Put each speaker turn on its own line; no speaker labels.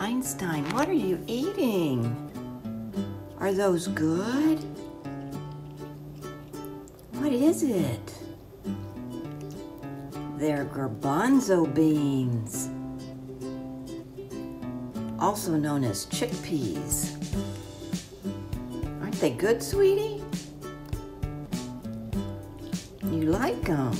Einstein, what are you eating? Are those good? What is it? They're garbanzo beans, also known as chickpeas. Aren't they good, sweetie? You like them.